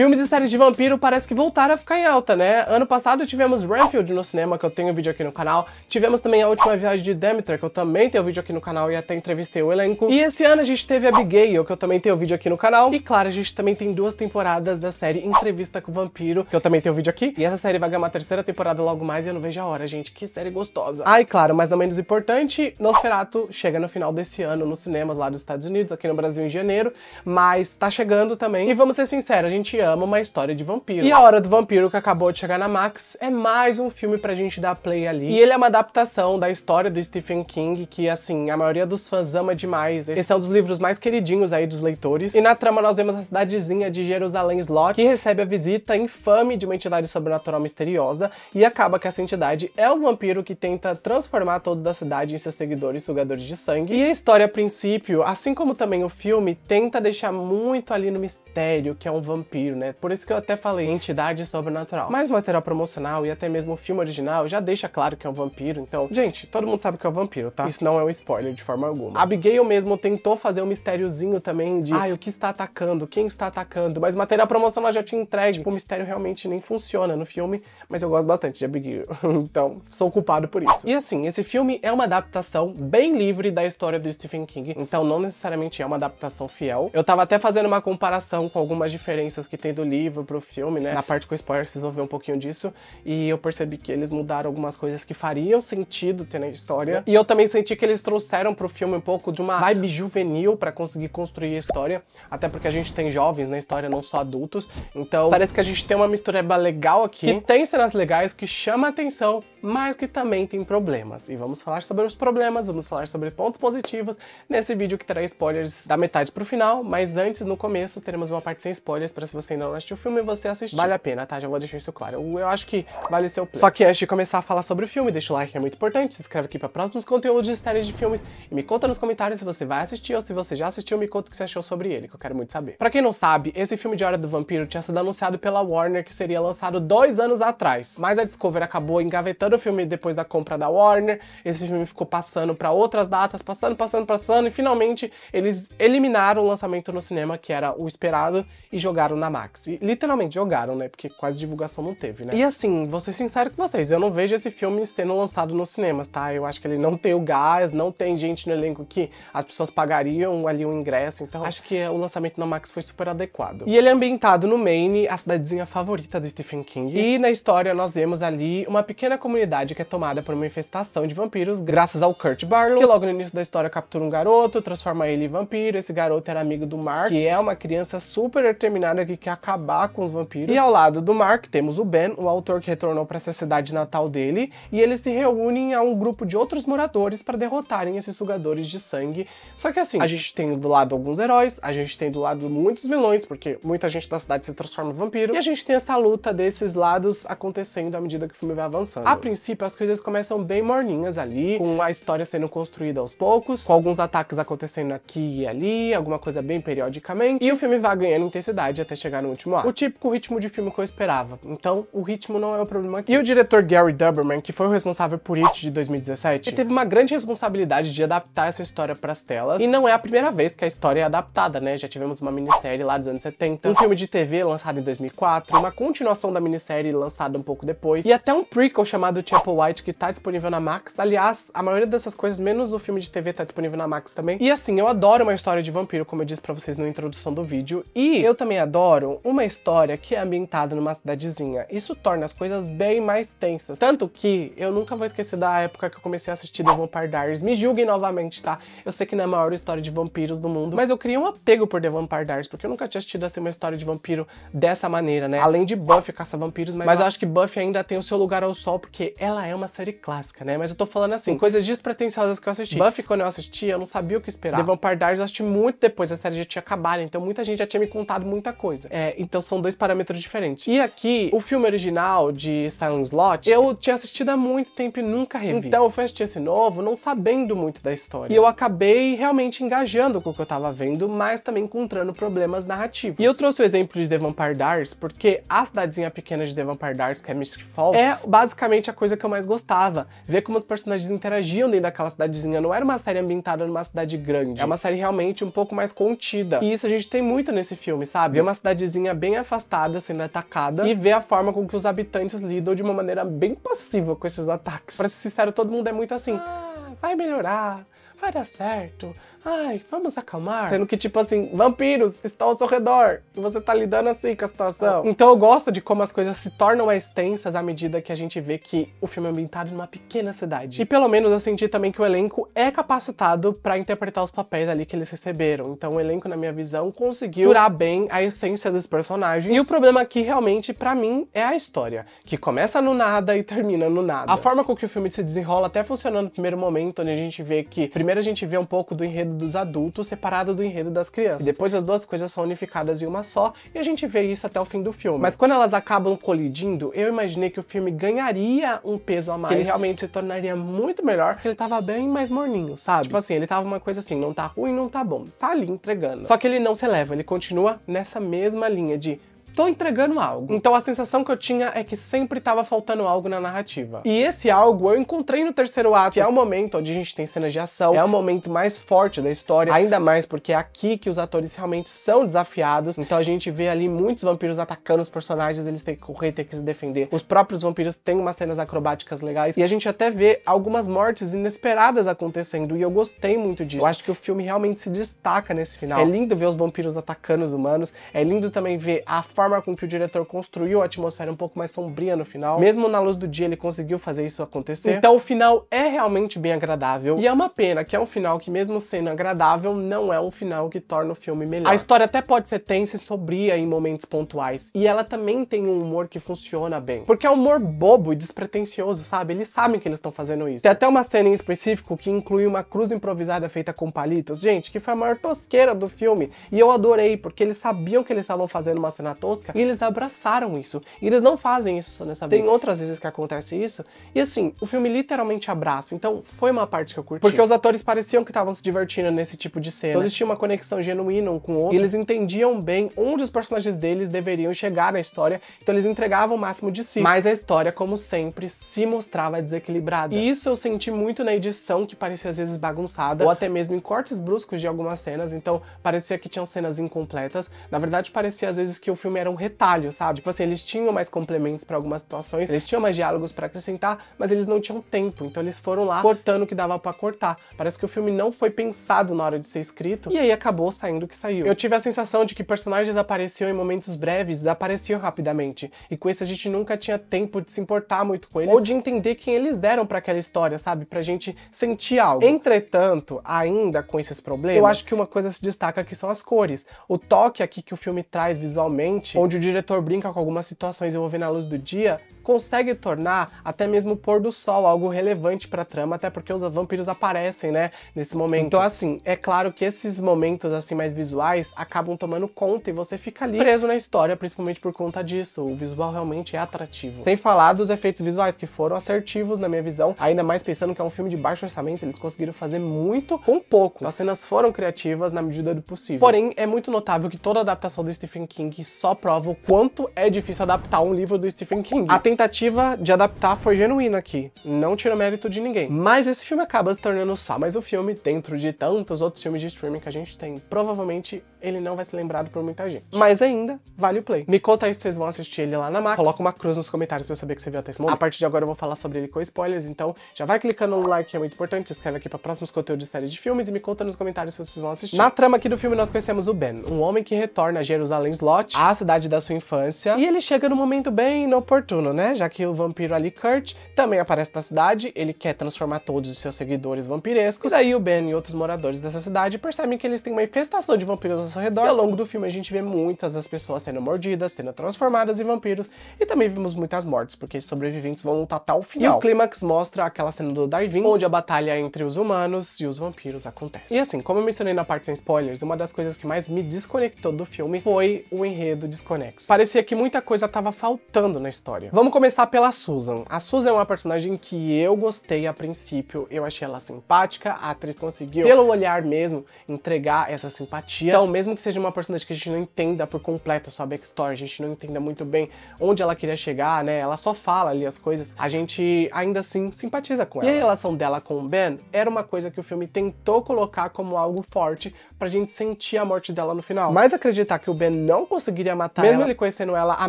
Filmes e séries de vampiro parece que voltaram a ficar em alta, né? Ano passado tivemos Renfield no cinema, que eu tenho um vídeo aqui no canal. Tivemos também a última viagem de Demeter, que eu também tenho um vídeo aqui no canal e até entrevistei o elenco. E esse ano a gente teve Abigail, que eu também tenho um vídeo aqui no canal. E claro, a gente também tem duas temporadas da série Entrevista com o Vampiro, que eu também tenho um vídeo aqui. E essa série vai ganhar uma terceira temporada logo mais e eu não vejo a hora, gente. Que série gostosa. Ah, e claro, mas não menos importante, Nosferatu chega no final desse ano nos cinemas lá dos Estados Unidos, aqui no Brasil em janeiro, mas tá chegando também. E vamos ser sinceros, a gente ama uma história de vampiro. E A Hora do Vampiro, que acabou de chegar na Max, é mais um filme pra gente dar play ali. E ele é uma adaptação da história do Stephen King, que, assim, a maioria dos fãs ama demais. Esse é um dos livros mais queridinhos aí dos leitores. E na trama nós vemos a cidadezinha de Jerusalém Slot, que recebe a visita infame de uma entidade sobrenatural misteriosa, e acaba que essa entidade é um vampiro que tenta transformar toda a cidade em seus seguidores sugadores de sangue. E a história, a princípio, assim como também o filme, tenta deixar muito ali no mistério que é um vampiro, né? Por isso que eu até falei entidade sobrenatural. Mas o material promocional e até mesmo o filme original já deixa claro que é um vampiro, então, gente, todo mundo sabe que é um vampiro, tá? Isso não é um spoiler de forma alguma. Abigail mesmo tentou fazer um mistériozinho também de, ai, ah, o que está atacando, quem está atacando, mas material promocional já tinha entregue. O mistério realmente nem funciona no filme, mas eu gosto bastante de Abigail, então sou culpado por isso. E assim, esse filme é uma adaptação bem livre da história do Stephen King, então não necessariamente é uma adaptação fiel. Eu tava até fazendo uma comparação com algumas diferenças que tem do livro pro filme, né? Na parte com spoiler vocês vão ver um pouquinho disso, e eu percebi que eles mudaram algumas coisas que fariam sentido ter na história. E eu também senti que eles trouxeram pro filme um pouco de uma vibe juvenil para conseguir construir a história, até porque a gente tem jovens na história, não só adultos. Então, parece que a gente tem uma mistureba legal aqui, que tem cenas legais que chama atenção, mas que também tem problemas. E vamos falar sobre os problemas, vamos falar sobre pontos positivos nesse vídeo que terá spoilers da metade pro final, mas antes, no começo, teremos uma parte sem spoilers para se você ainda não assistiu o filme, você assistir. Vale a pena, tá? Já vou deixar isso claro. Eu, eu acho que vale seu play. Só que antes de começar a falar sobre o filme, deixa o like, é muito importante, se inscreve aqui para próximos conteúdos de séries de filmes e me conta nos comentários se você vai assistir ou se você já assistiu, me conta o que você achou sobre ele, que eu quero muito saber. Pra quem não sabe, esse filme de Hora do Vampiro tinha sido anunciado pela Warner que seria lançado dois anos atrás, mas a Discovery acabou engavetando o filme depois da compra da Warner, esse filme ficou passando para outras datas, passando, passando, passando, e finalmente eles eliminaram o lançamento no cinema, que era o esperado, e jogaram na Max. E literalmente jogaram, né? Porque quase divulgação não teve, né? E assim, vou ser sincero com vocês, eu não vejo esse filme sendo lançado nos cinemas, tá? Eu acho que ele não tem o gás, não tem gente no elenco que as pessoas pagariam ali um ingresso, então acho que o lançamento na Max foi super adequado. E ele é ambientado no Maine, a cidadezinha favorita do Stephen King, e na história nós vemos ali uma pequena comunidade que é tomada por uma infestação de vampiros, graças ao Kurt Barlow, que logo no início da história captura um garoto, transforma ele em vampiro, esse garoto era amigo do Mark, que é uma criança super determinada que acabar com os vampiros. E ao lado do Mark temos o Ben, o autor que retornou para essa cidade natal dele, e eles se reúnem a um grupo de outros moradores para derrotarem esses sugadores de sangue. Só que assim, a gente tem do lado alguns heróis, a gente tem do lado muitos vilões, porque muita gente da cidade se transforma em vampiro, e a gente tem essa luta desses lados acontecendo à medida que o filme vai avançando. A princípio, as coisas começam bem morninhas ali, com a história sendo construída aos poucos, com alguns ataques acontecendo aqui e ali, alguma coisa bem periodicamente, e o filme vai ganhando intensidade até chegar no último ato. O típico ritmo de filme que eu esperava. Então, o ritmo não é o problema aqui. E o diretor Gary Duberman, que foi o responsável por It de 2017, teve uma grande responsabilidade de adaptar essa história para as telas, e não é a primeira vez que a história é adaptada, né? Já tivemos uma minissérie lá dos anos 70, um filme de TV lançado em 2004, uma continuação da minissérie lançada um pouco depois, e até um prequel chamado Chapel White que tá disponível na Max. Aliás, a maioria dessas coisas, menos o filme de TV, tá disponível na Max também. E assim, eu adoro uma história de vampiro, como eu disse para vocês na introdução do vídeo, e eu também adoro uma história que é ambientada numa cidadezinha. Isso torna as coisas bem mais tensas. Tanto que eu nunca vou esquecer da época que eu comecei a assistir The Vampire Diaries. Me julguem novamente, tá? Eu sei que não é a maior história de vampiros do mundo, mas eu criei um apego por The Vampire Diaries, porque eu nunca tinha assistido assim uma história de vampiro dessa maneira, né? Além de Buffy caça-vampiros, mas, mas eu acho que Buffy ainda tem o seu lugar ao sol, porque ela é uma série clássica, né? Mas eu tô falando assim, coisas despretensiosas que eu assisti. Buffy, quando eu assisti, eu não sabia o que esperar. The Vampire Diaries eu assisti muito depois, a série já tinha acabado, então muita gente já tinha me contado muita coisa. É, então são dois parâmetros diferentes. E aqui, o filme original de Silent Slot, eu tinha assistido há muito tempo e nunca revi. Então eu fui assistir esse novo não sabendo muito da história. E eu acabei realmente engajando com o que eu tava vendo, mas também encontrando problemas narrativos. E eu trouxe o exemplo de The Vampire Diaries porque a cidadezinha pequena de The Vampire Diaries, que é Mystic Falls, é basicamente a coisa que eu mais gostava. Ver como os personagens interagiam dentro daquela cidadezinha. Não era uma série ambientada numa cidade grande. É uma série realmente um pouco mais contida. E isso a gente tem muito nesse filme, sabe? Ver uma cidadezinha cidadezinha bem afastada sendo atacada e ver a forma com que os habitantes lidam de uma maneira bem passiva com esses ataques. Pra ser sincero, todo mundo é muito assim, ah, vai melhorar, vai dar certo, ai, vamos acalmar. Sendo que, tipo assim, vampiros estão ao seu redor e você tá lidando assim com a situação. Então eu gosto de como as coisas se tornam mais tensas à medida que a gente vê que o filme é ambientado numa pequena cidade. E pelo menos eu senti também que o elenco é capacitado para interpretar os papéis ali que eles receberam. Então o elenco, na minha visão, conseguiu durar bem a essência dos personagens. E o problema aqui, realmente, para mim, é a história, que começa no nada e termina no nada. A forma com que o filme se desenrola até funciona no primeiro momento, onde a gente vê que, primeiro a gente vê um pouco do enredo enredo dos adultos separado do enredo das crianças. E depois as duas coisas são unificadas em uma só, e a gente vê isso até o fim do filme. Mas quando elas acabam colidindo, eu imaginei que o filme ganharia um peso a mais. Que ele realmente se tornaria muito melhor, porque ele tava bem mais morninho, sabe? Tipo assim, ele tava uma coisa assim, não tá ruim, não tá bom. Tá ali entregando. Só que ele não se eleva, ele continua nessa mesma linha de tô entregando algo. Então a sensação que eu tinha é que sempre estava faltando algo na narrativa. E esse algo eu encontrei no terceiro ato, que é o momento onde a gente tem cenas de ação, é o momento mais forte da história, ainda mais porque é aqui que os atores realmente são desafiados. Então a gente vê ali muitos vampiros atacando os personagens, eles têm que correr, têm que se defender. Os próprios vampiros têm umas cenas acrobáticas legais e a gente até vê algumas mortes inesperadas acontecendo e eu gostei muito disso. Eu acho que o filme realmente se destaca nesse final. É lindo ver os vampiros atacando os humanos, é lindo também ver a forma com que o diretor construiu a atmosfera um pouco mais sombria no final. Mesmo na luz do dia, ele conseguiu fazer isso acontecer. Então o final é realmente bem agradável. E é uma pena que é um final que, mesmo sendo agradável, não é um final que torna o filme melhor. A história até pode ser tensa e sobria em momentos pontuais. E ela também tem um humor que funciona bem. Porque é um humor bobo e despretensioso, sabe? Eles sabem que eles estão fazendo isso. Tem até uma cena em específico que inclui uma cruz improvisada feita com palitos. Gente, que foi a maior tosqueira do filme. E eu adorei, porque eles sabiam que eles estavam fazendo uma cena tosca tosca, e eles abraçaram isso. E eles não fazem isso só nessa vez. Tem outras vezes que acontece isso, e assim, o filme literalmente abraça. Então, foi uma parte que eu curti. Porque os atores pareciam que estavam se divertindo nesse tipo de cena. Então, eles tinham uma conexão genuína um com o outro, e eles entendiam bem onde os personagens deles deveriam chegar na história, então eles entregavam o máximo de si. Mas a história, como sempre, se mostrava desequilibrada. E isso eu senti muito na edição, que parecia às vezes bagunçada, ou até mesmo em cortes bruscos de algumas cenas, então parecia que tinham cenas incompletas. Na verdade, parecia às vezes que o filme era um retalho, sabe? Tipo assim, eles tinham mais complementos para algumas situações, eles tinham mais diálogos para acrescentar, mas eles não tinham tempo, então eles foram lá cortando o que dava para cortar. Parece que o filme não foi pensado na hora de ser escrito, e aí acabou saindo o que saiu. Eu tive a sensação de que personagens apareciam em momentos breves e desapareciam rapidamente, e com isso a gente nunca tinha tempo de se importar muito com eles, ou de entender quem eles deram para aquela história, sabe? Pra gente sentir algo. Entretanto, ainda com esses problemas, eu acho que uma coisa se destaca que são as cores. O toque aqui que o filme traz visualmente, onde o diretor brinca com algumas situações envolvendo a luz do dia, consegue tornar até mesmo o pôr do sol algo relevante para a trama, até porque os vampiros aparecem, né, nesse momento. Então, assim, é claro que esses momentos assim mais visuais acabam tomando conta e você fica ali preso na história, principalmente por conta disso. O visual realmente é atrativo. Sem falar dos efeitos visuais que foram assertivos na minha visão, ainda mais pensando que é um filme de baixo orçamento, eles conseguiram fazer muito com pouco. Então, as cenas foram criativas na medida do possível. Porém, é muito notável que toda adaptação do Stephen King só prova o quanto é difícil adaptar um livro do Stephen King. A tentativa de adaptar foi genuína aqui, não tira mérito de ninguém. Mas esse filme acaba se tornando só mais um filme dentro de tantos outros filmes de streaming que a gente tem. Provavelmente ele não vai ser lembrado por muita gente. Mas ainda, vale o play. Me conta aí se vocês vão assistir ele lá na Max. Coloca uma cruz nos comentários pra eu saber que você viu até esse momento. A partir de agora eu vou falar sobre ele com spoilers, então já vai clicando no like, que é muito importante, se inscreve aqui pra próximos conteúdos de série de filmes e me conta nos comentários se vocês vão assistir. Na trama aqui do filme nós conhecemos o Ben, um homem que retorna a Jerusalém Slot, a cidade da sua infância, e ele chega no momento bem inoportuno, né? Já que o vampiro ali, Kurt, também aparece na cidade, ele quer transformar todos os seus seguidores vampirescos, e aí o Ben e outros moradores dessa cidade percebem que eles têm uma infestação de vampiros ao seu redor, e ao longo do filme a gente vê muitas das pessoas sendo mordidas, sendo transformadas em vampiros, e também vimos muitas mortes, porque os sobreviventes vão lutar até o final. E o clímax mostra aquela cena do Darwin, onde a batalha entre os humanos e os vampiros acontece. E assim, como eu mencionei na parte sem spoilers, uma das coisas que mais me desconectou do filme foi o enredo desconexo. Parecia que muita coisa tava faltando na história. Vamos começar pela Susan. A Susan é uma personagem que eu gostei a princípio, eu achei ela simpática, a atriz conseguiu, pelo olhar mesmo, entregar essa simpatia. Então, mesmo que seja uma personagem que a gente não entenda por completo sua backstory, a gente não entenda muito bem onde ela queria chegar, né? Ela só fala ali as coisas, a gente ainda assim simpatiza com ela. E a relação dela com o Ben era uma coisa que o filme tentou colocar como algo forte pra gente sentir a morte dela no final. Mas acreditar que o Ben não conseguiria matar matar Mesmo ela. Mesmo ele conhecendo ela há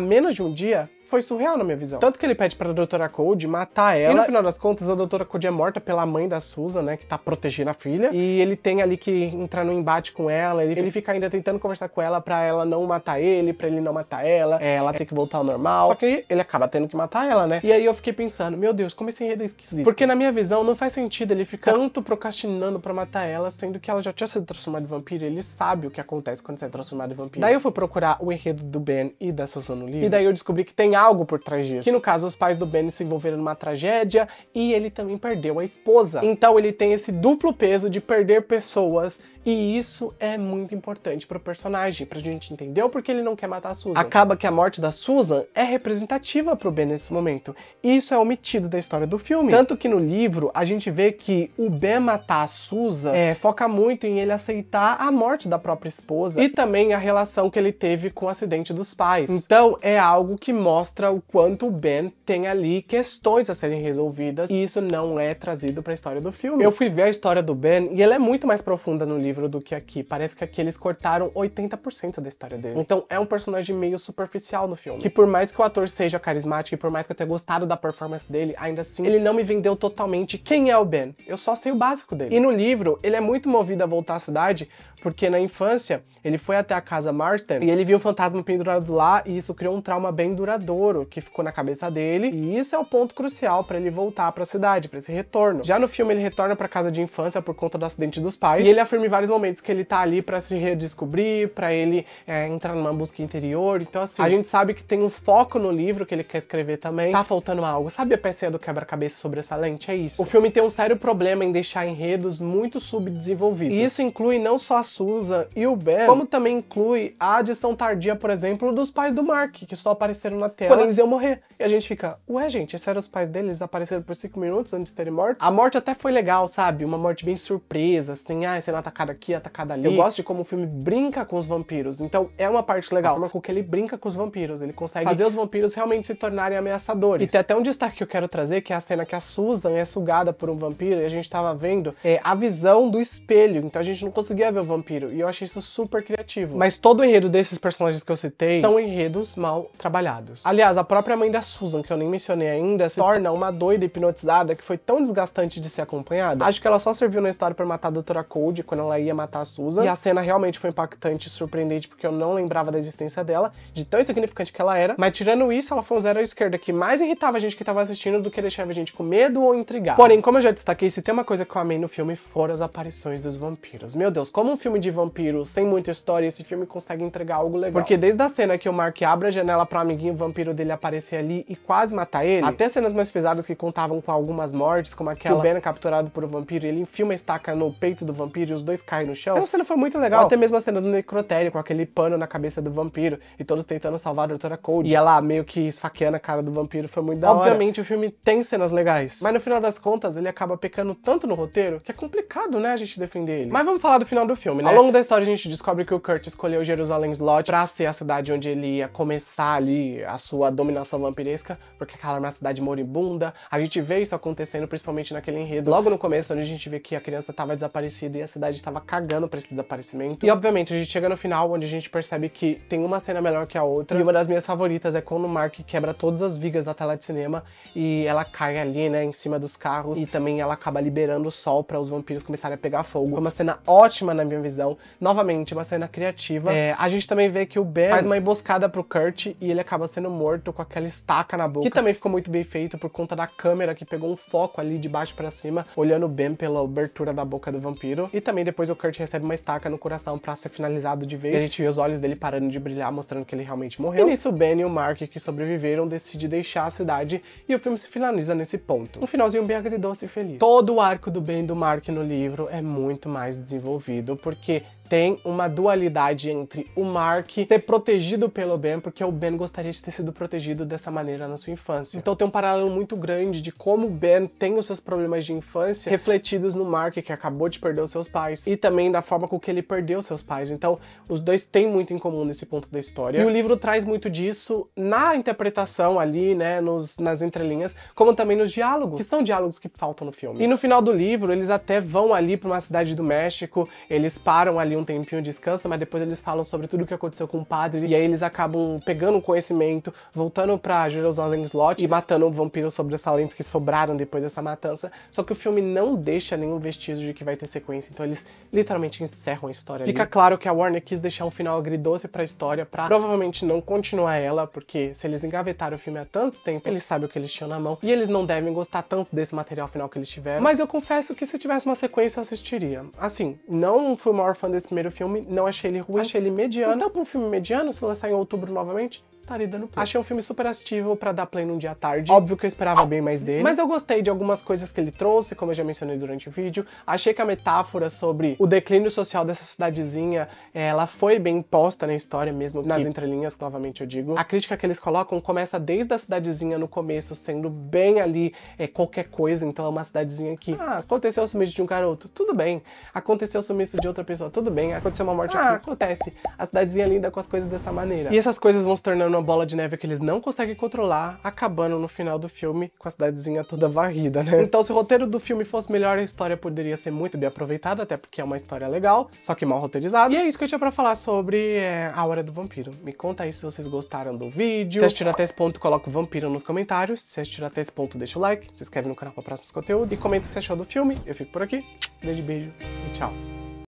menos de um dia, foi surreal na minha visão. Tanto que ele pede pra doutora Code matar ela. E no final das contas, a doutora Code é morta pela mãe da Susan, né? Que tá protegendo a filha. E ele tem ali que entrar no embate com ela. Ele, ele fica ainda tentando conversar com ela pra ela não matar ele, pra ele não matar ela. É, ela tem que voltar ao normal. Só que ele acaba tendo que matar ela, né? E aí eu fiquei pensando, meu Deus, como esse enredo é esquisito. Porque na minha visão não faz sentido ele ficar tanto procrastinando pra matar ela, sendo que ela já tinha sido transformada em vampiro. Ele sabe o que acontece quando você é transformado em vampiro. Daí eu fui procurar o enredo do Ben e da Susan no livro. E daí eu descobri que tem algo por trás disso. Que no caso, os pais do Benny se envolveram numa tragédia e ele também perdeu a esposa. Então ele tem esse duplo peso de perder pessoas e isso é muito importante pro personagem, pra gente entender o porquê ele não quer matar a Susan. Acaba que a morte da Susan é representativa pro Ben nesse momento. E isso é omitido da história do filme. Tanto que no livro a gente vê que o Ben matar a Susan é, foca muito em ele aceitar a morte da própria esposa e também a relação que ele teve com o acidente dos pais. Então é algo que mostra o quanto o Ben tem ali questões a serem resolvidas e isso não é trazido pra história do filme. Eu fui ver a história do Ben e ela é muito mais profunda no livro livro do que aqui. Parece que aqui eles cortaram 80% da história dele. Então é um personagem meio superficial no filme. Que por mais que o ator seja carismático e por mais que eu tenha gostado da performance dele, ainda assim ele não me vendeu totalmente quem é o Ben. Eu só sei o básico dele. E no livro, ele é muito movido a voltar à cidade porque na infância ele foi até a casa Marston e ele viu um fantasma pendurado lá e isso criou um trauma bem duradouro que ficou na cabeça dele e isso é o ponto crucial para ele voltar para a cidade, para esse retorno. Já no filme ele retorna para casa de infância por conta do acidente dos pais e ele afirma momentos que ele tá ali para se redescobrir, para ele é, entrar numa busca interior. Então assim, a gente sabe que tem um foco no livro que ele quer escrever também. Tá faltando algo. Sabe a peça do quebra-cabeça sobressalente? É isso. O filme tem um sério problema em deixar enredos muito subdesenvolvidos. E isso inclui não só a Susan e o Ben, como também inclui a adição tardia, por exemplo, dos pais do Mark, que só apareceram na tela quando eles iam morrer. E a gente fica, ué, gente, esses eram os pais deles, apareceram por 5 minutos antes de terem mortos? A morte até foi legal, sabe? Uma morte bem surpresa, assim, ah, sendo atacado aqui, atacado ali. Eu gosto de como o filme brinca com os vampiros, então é uma parte legal. A forma com que ele brinca com os vampiros, ele consegue fazer os vampiros realmente se tornarem ameaçadores. E tem até um destaque que eu quero trazer, que é a cena que a Susan é sugada por um vampiro e a gente tava vendo é, a visão do espelho, então a gente não conseguia ver o vampiro. E eu achei isso super criativo. Mas todo o enredo desses personagens que eu citei são enredos mal trabalhados. Aliás, a própria mãe da Susan, que eu nem mencionei ainda, se torna uma doida hipnotizada que foi tão desgastante de ser acompanhada. Acho que ela só serviu na história para matar a Doutora Code quando ela ia matar a Susan. E a cena realmente foi impactante e surpreendente porque eu não lembrava da existência dela, de tão insignificante que ela era. Mas tirando isso, ela foi um zero à esquerda que mais irritava a gente que tava assistindo do que deixava a gente com medo ou intrigado. Porém, como eu já destaquei, se tem uma coisa que eu amei no filme foram as aparições dos vampiros. Meu Deus, como um filme de vampiros sem muita história, esse filme consegue entregar algo legal. Porque desde a cena que o Mark abre a janela para o amiguinho vampiro dele aparecer ali e quase matar ele, até cenas mais pesadas que contavam com algumas mortes, como aquela que o Ben é capturado por um vampiro e ele enfia uma estaca no peito do vampiro e os dois caem no chão. Essa cena foi muito legal. Ou até mesmo a cena do necrotério com aquele pano na cabeça do vampiro e todos tentando salvar a doutora Cold. E ela meio que esfaqueando a cara do vampiro, foi muito da hora. Obviamente o filme tem cenas legais, mas no final das contas ele acaba pecando tanto no roteiro que é complicado, né, a gente defender ele. Mas vamos falar do final do filme, né? Ao longo da história a gente descobre que o Kurt escolheu Jerusalém Slot pra ser a cidade onde ele ia começar ali a sua dominação vampiresca, porque aquela era uma cidade moribunda. A gente vê isso acontecendo principalmente naquele enredo. Logo no começo, onde a gente vê que a criança estava desaparecida e a cidade estava cagando pra esse desaparecimento. E obviamente a gente chega no final, onde a gente percebe que tem uma cena melhor que a outra. E uma das minhas favoritas é quando o Mark quebra todas as vigas da tela de cinema e ela cai ali, né, em cima dos carros. E também ela acaba liberando o sol para os vampiros começarem a pegar fogo. Foi uma cena ótima na minha visão. Novamente, uma cena criativa. É, a gente também vê que o Ben faz uma emboscada pro Kurt e ele acaba sendo morto com aquela estaca na boca. Que também ficou muito bem feito por conta da câmera que pegou um foco ali de baixo para cima, olhando o Ben pela abertura da boca do vampiro. E também depois o Kurt recebe uma estaca no coração para ser finalizado de vez. E a gente vê os olhos dele parando de brilhar, mostrando que ele realmente morreu. E nisso o Ben e o Mark, que sobreviveram, decidem deixar a cidade e o filme se finaliza nesse ponto. Um finalzinho bem agridoce e feliz. Todo o arco do Ben e do Mark no livro é muito mais desenvolvido, porque tem uma dualidade entre o Mark ser protegido pelo Ben, porque o Ben gostaria de ter sido protegido dessa maneira na sua infância. Então tem um paralelo muito grande de como o Ben tem os seus problemas de infância refletidos no Mark, que acabou de perder os seus pais, e também da forma com que ele perdeu seus pais. Então os dois têm muito em comum nesse ponto da história. E o livro traz muito disso na interpretação ali, né, nos, nas entrelinhas, como também nos diálogos, que são diálogos que faltam no filme. E no final do livro, eles até vão ali para uma cidade do México, eles param ali um um tempinho, descansa, mas depois eles falam sobre tudo o que aconteceu com o padre, e aí eles acabam pegando o conhecimento, voltando pra Jerusalém Slot e matando vampiros sobressalentes que sobraram depois dessa matança. Só que o filme não deixa nenhum vestígio de que vai ter sequência, então eles literalmente encerram a história Fica ali. claro que a Warner quis deixar um final agridoce pra história, pra provavelmente não continuar ela, porque se eles engavetaram o filme há tanto tempo, eles sabem o que eles tinham na mão, e eles não devem gostar tanto desse material final que eles tiveram. Mas eu confesso que se tivesse uma sequência, eu assistiria. Assim, não fui o maior fã desse primeiro filme, não achei ele ruim, achei ele mediano. Então, pra um filme mediano, se lançar em outubro novamente, estaria dando play. Achei um filme super assistível para dar play num dia tarde. Óbvio que eu esperava bem mais dele, mas eu gostei de algumas coisas que ele trouxe, como eu já mencionei durante o vídeo. Achei que a metáfora sobre o declínio social dessa cidadezinha, ela foi bem posta na história mesmo, nas entrelinhas, novamente eu digo. A crítica que eles colocam começa desde a cidadezinha no começo, sendo bem ali é, qualquer coisa, então é uma cidadezinha que, ah, aconteceu o sumiço de um garoto, tudo bem. Aconteceu o sumiço de outra pessoa, tudo bem. Aconteceu uma morte ah, aqui, acontece. A cidadezinha linda com as coisas dessa maneira. E essas coisas vão se tornando uma bola de neve que eles não conseguem controlar, acabando no final do filme com a cidadezinha toda varrida, né? Então, se o roteiro do filme fosse melhor, a história poderia ser muito bem aproveitada, até porque é uma história legal, só que mal roteirizada. E é isso que eu tinha pra falar sobre é, A Hora do Vampiro. Me conta aí se vocês gostaram do vídeo. Se assistiram até esse ponto, coloca o vampiro nos comentários. Se assistiram até esse ponto, deixa o like, se inscreve no canal para próximos conteúdos e comenta o que você achou do filme. Eu fico por aqui. Grande beijo e tchau.